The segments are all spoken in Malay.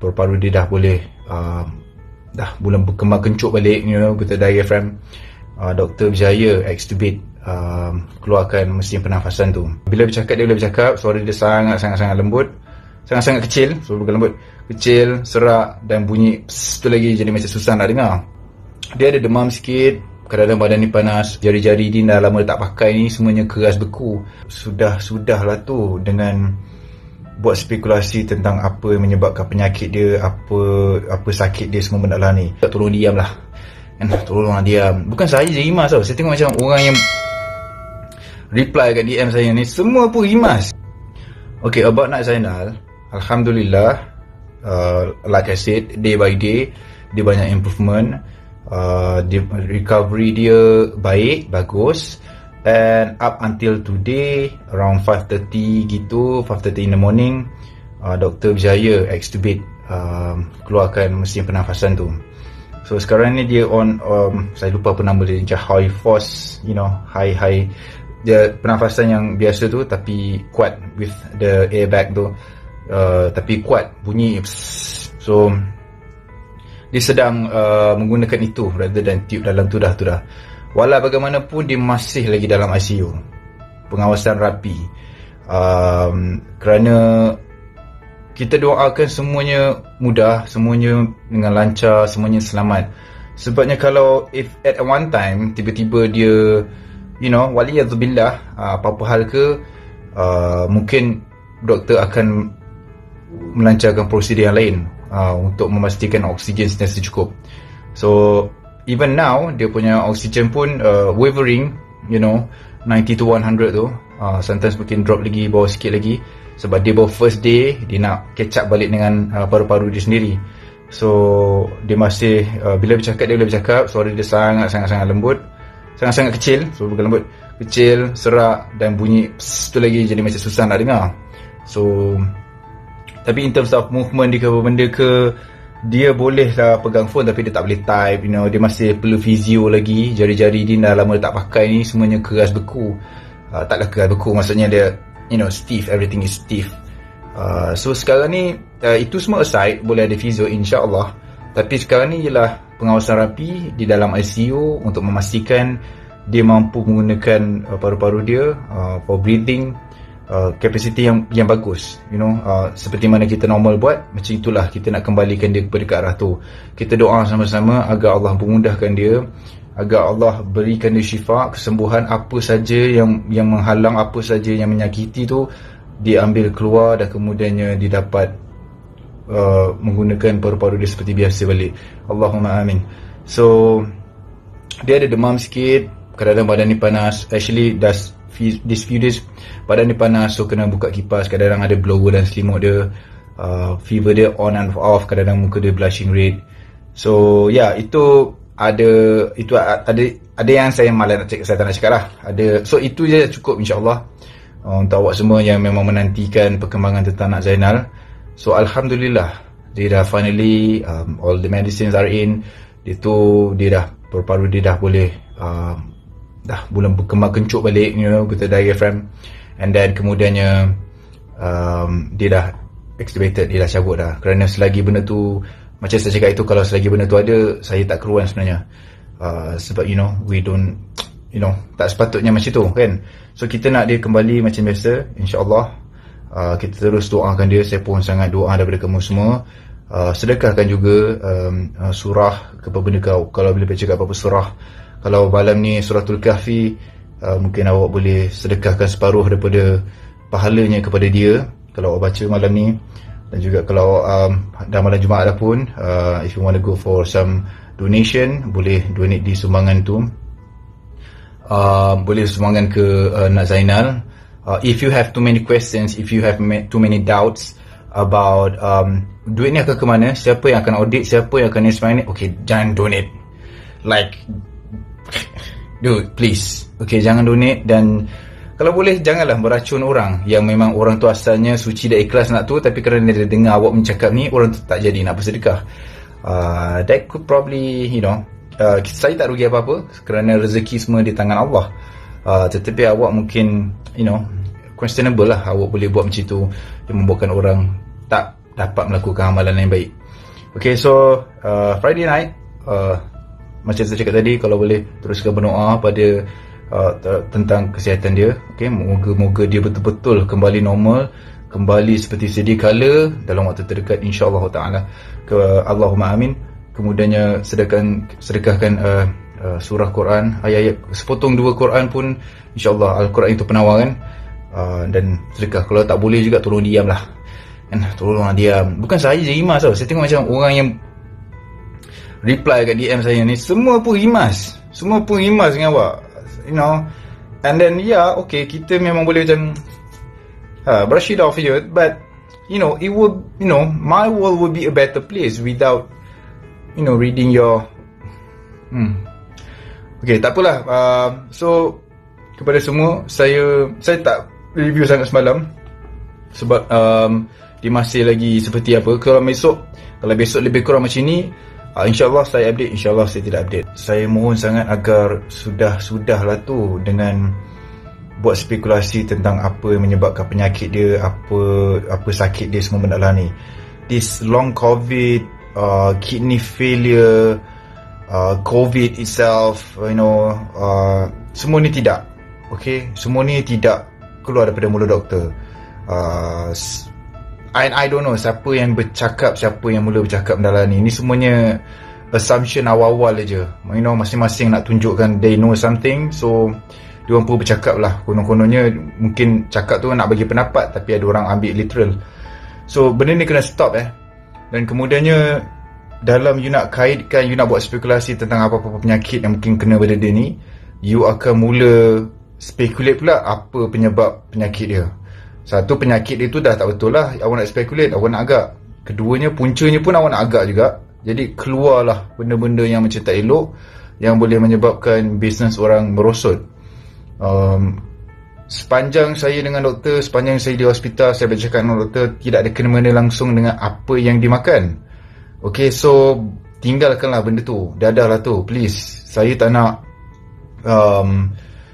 paru-paru dia dah boleh uh, dah bulan berkembang kencuk balik you know kita diaphragm uh, doktor berjaya extubate uh, keluarkan mesin pernafasan tu. Bila bercakap dia boleh bercakap suara dia sangat sangat sangat lembut. Sangat-sangat kecil suara bukan lembut. Kecil serak dan bunyi tu lagi jadi macam susah nak dengar. Dia ada demam sikit kadang-kadang badan ni panas jari-jari dia dah lama tak pakai ni semuanya keras beku. Sudah sudah lah tu dengan buat spekulasi tentang apa yang menyebabkan penyakit dia, apa apa sakit dia semua benda lah ni. Tak tolong diam lah. Kan, tolong lah diam. Bukan saya je rimas tau. Saya tengok macam orang yang reply kat DM saya ni, semua pun rimas. Okay, about Nak Zainal, Alhamdulillah, uh, like I said, day by day, dia banyak improvement. Uh, dia, recovery dia baik, bagus. And up until today Around 5.30 gitu 5.30 in the morning uh, Doktor berjaya extubate um, Keluarkan mesin pernafasan tu. So sekarang ni dia on um, Saya lupa apa nama dia Macam high force You know High high. Dia pernafasan yang biasa tu Tapi kuat With the airbag tu. Uh, Tapi kuat Bunyi. So Dia sedang uh, Menggunakan itu Rather than tube dalam tu dah tu dah Walau bagaimanapun dia masih lagi dalam ICU Pengawasan rapi. Um, Kerana Kita doakan semuanya mudah Semuanya dengan lancar Semuanya selamat. Sebabnya kalau If at one time Tiba-tiba dia You know Waliyazubillah uh, Apa-apa hal ke uh, Mungkin Doktor akan Melancarkan prosedur yang lain uh, Untuk memastikan oksigen sentiasa cukup So even now dia punya oxygen pun uh, wavering you know 90 to 100 tu. Uh, sometimes mungkin drop lagi bawah sikit lagi. Sebab dia baru first day dia nak catch up balik dengan uh, paru-paru dia sendiri. So dia masih uh, bila bercakap dia boleh bercakap. Suara dia sangat sangat sangat lembut. Sangat sangat kecil suara bukan lembut. Kecil serak dan bunyi pss, tu lagi jadi macam susah nak dengar. So tapi in terms of movement dia ke apa benda ke dia boleh lah pegang phone tapi dia tak boleh type you know. Dia masih perlu fizio lagi. Jari-jari dia dah lama tak pakai ni semuanya keras beku. Uh, taklah keras beku maksudnya dia you know stiff. Everything is stiff. Uh, so sekarang ni uh, itu semua aside boleh ada fizio insyaAllah. Tapi sekarang ni ialah pengawasan rapi di dalam ICU untuk memastikan dia mampu menggunakan uh, paru-paru dia uh, for breathing Uh, capacity yang yang bagus you know. Uh, seperti mana kita normal buat macam itulah kita nak kembalikan dia kepada ke arah tu. Kita doa sama-sama agar Allah memudahkan dia agar Allah berikan dia syifa kesembuhan apa saja yang yang menghalang apa saja yang menyakiti tu diambil keluar dan kemudiannya didapat uh, menggunakan paru-paru dia seperti biasa balik. Allahumma amin. So dia ada demam sikit kadang-kadang badan ni panas. Actually this few days badan dia panas so kena buka kipas kadang-kadang ada blower dan selimut dia uh, fever dia on and off kadang-kadang muka dia blushing red. So yeah itu ada itu ada ada yang saya malas nak cakap saya tak nak cakap lah. Ada so itu je cukup insyaAllah. Uh, untuk awak semua yang memang menantikan perkembangan tentang Nak Zainal. So Alhamdulillah dia dah finally um, all the medicines are in. Dia tu dia dah paru-paru dia dah boleh um, dah bulan berkembang kencuk balik you know kita diaphragm. And then kemudiannya um, dia dah extubated dia dah cabut dah. Kerana selagi benda tu macam saya cakap itu kalau selagi benda tu ada saya tak keruan sebenarnya. Uh, sebab you know we don't you know tak sepatutnya macam tu kan? So kita nak dia kembali macam biasa insyaAllah. Uh, kita terus doakan dia. Saya pun sangat doa daripada kamu semua. Uh, sedekahkan juga um, uh, surah kepada benda kau. Kalau boleh baca apa-apa surah kalau malam ni suratul kahfi uh, mungkin awak boleh sedekahkan separuh daripada pahalanya kepada dia kalau awak baca malam ni. Dan juga kalau um, dah malam Jumaat dah pun uh, if you want to go for some donation boleh donate di sumbangan tu. Uh, boleh sumbangan ke uh, Nak Zainal. Uh, if you have too many questions if you have too many doubts about um, duit ni akan ke mana siapa yang akan audit siapa yang akan inspire ni okay jangan donate. Like Dude, please. Okay, jangan donate dan kalau boleh janganlah meracun orang yang memang orang tu asalnya suci dan ikhlas nak tu tapi kerana dia dengar awak mencakap ni orang tu tak jadi nak bersedekah. Uh, that could probably, you know, uh, saya tak rugi apa-apa kerana rezeki semua di tangan Allah. Uh, tetapi awak mungkin, you know, questionable lah awak boleh buat macam tu yang membuatkan orang tak dapat melakukan amalan yang baik. Okay, so uh, Friday night, uh, macam saya cakap tadi, kalau boleh teruskan berdoa pada uh, tentang kesihatan dia. Okay, moga-moga dia betul-betul kembali normal, kembali seperti sedia kala dalam waktu terdekat insya-Allah taala. Ke Allahumma amin. Kemudiannya sedekahkan sedekahkan uh, uh, surah Quran, ayat-ayat sepotong dua Quran pun insya-Allah Al-Quran itu penawar kan. Uh, dan sedekah kalau tak boleh juga tolong diamlah kan tolonglah dia bukan saya je rimas tau saya tengok macam orang yang reply kat DM saya ni semua pun rimas. Semua pun rimas dengan awak. You know? And then yeah okay kita memang boleh macam uh, brush it off je but you know it would you know my world would be a better place without you know reading your hmm. Okay tak apalah. Uh, so kepada semua saya saya tak review sangat semalam sebab um, dia masih lagi seperti apa. Kalau besok kalau besok lebih kurang macam ni uh, insyaallah saya update insyaallah saya tidak update. Saya mohon sangat agar sudah-sudahlah tu dengan buat spekulasi tentang apa yang menyebabkan penyakit dia apa apa sakit dia semua benda lah ni. This long covid uh, kidney failure uh, covid itself you know uh, semua ni tidak. Okay? Semua ni tidak keluar daripada mulut doktor. Uh, I, I don't know siapa yang bercakap siapa yang mula bercakap dalam ni. Ni semuanya assumption awal-awal aja. You know masing-masing nak tunjukkan they know something. So dia orang pun bercakap lah. Konon-kononnya mungkin cakap tu nak bagi pendapat tapi ada orang ambil literal. So benda ni kena stop eh. Dan kemudiannya dalam you nak kaitkan you nak buat spekulasi tentang apa-apa penyakit yang mungkin kena pada dia ni you akan mula speculate pula apa penyebab penyakit dia satu penyakit dia tu dah tak betul lah. Awak nak speculate Awak nak agak. Keduanya puncanya pun awak nak agak juga. Jadi keluarlah benda-benda yang macam tak elok Yang boleh menyebabkan bisnes orang merosot. Um, Sepanjang saya dengan doktor Sepanjang saya di hospital Saya bercakap dengan doktor Tidak ada kena-mena langsung dengan apa yang dimakan. Okay so Tinggalkanlah benda tu. Dadah lah tu Please. Saya tak nak um,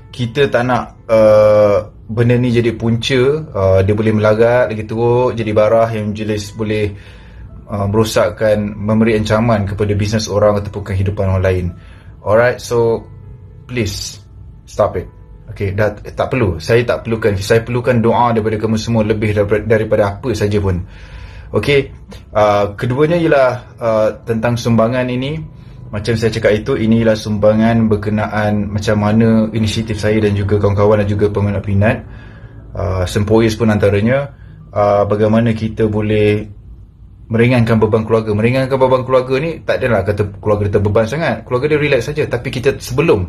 Kita tak nak uh, benda ni jadi punca uh, dia boleh melarat lagi teruk jadi barah yang jelas boleh uh, merosakkan memberi ancaman kepada bisnes orang ataupun kehidupan orang lain. Alright so please stop it. Okay dah tak perlu. Saya tak perlukan saya perlukan doa daripada kamu semua lebih daripada, daripada apa saja pun. Okay uh, keduanya ialah uh, tentang sumbangan ini macam saya cakap itu inilah sumbangan berkenaan macam mana inisiatif saya dan juga kawan-kawan dan juga peminat-peminat. Uh, Sempois pun antaranya uh, bagaimana kita boleh meringankan beban keluarga. Meringankan beban keluarga ni tak adalah kata keluarga kita beban sangat. Keluarga dia relax saja tapi kita sebelum.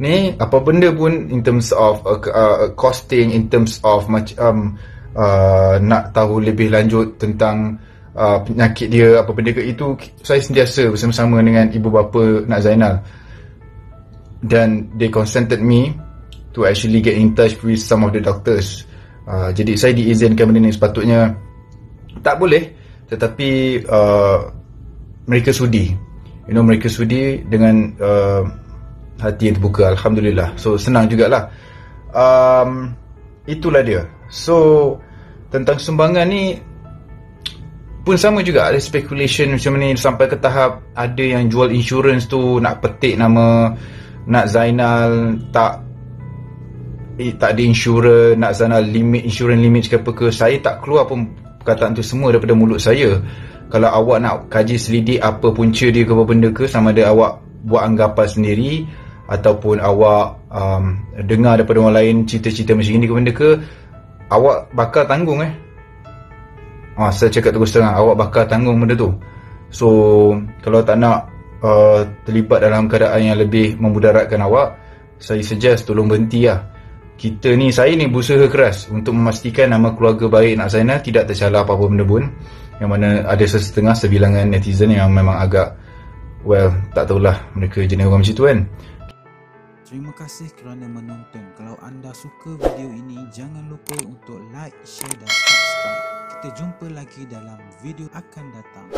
Ni apa benda pun in terms of uh, uh, costing in terms of macam uh, nak tahu lebih lanjut tentang uh, penyakit dia apa benda ke itu saya sentiasa bersama-sama dengan ibu bapa Nak Zainal. Dan they consented me to actually get in touch with some of the doctors. Uh, jadi saya diizinkan benda ni sepatutnya. Tak boleh tetapi uh, mereka sudi. You know mereka sudi dengan uh, hati yang terbuka Alhamdulillah. So senang jugalah. Um, itulah dia. So tentang sumbangan ni pun sama juga. Ada speculation macam ni sampai ke tahap ada yang jual insurance tu nak petik nama nak Zainal tak eh, tak ada insurance nak Zainal limit insurance limit ke apa ke saya tak keluar pun perkataan tu semua daripada mulut saya. Kalau awak nak kaji selidik apa punca dia ke apa benda ke sama ada awak buat anggapan sendiri ataupun awak um, dengar daripada orang lain cerita-cerita macam ni ke benda ke awak bakal tanggung eh ha, saya cakap terus terang awak bakal tanggung benda tu so kalau tak nak uh, terlibat dalam keadaan yang lebih memudaratkan awak saya suggest tolong berhenti lah kita ni saya ni berusaha keras untuk memastikan nama keluarga baik nak Zainal tidak tercalar apa-apa benda pun yang mana ada sesetengah sebilangan netizen yang memang agak well tak tahulah mereka jenis orang macam tu kan Terima kasih kerana menonton. Kalau anda suka video ini, jangan lupa untuk like, share dan subscribe. Kita jumpa lagi dalam video akan datang.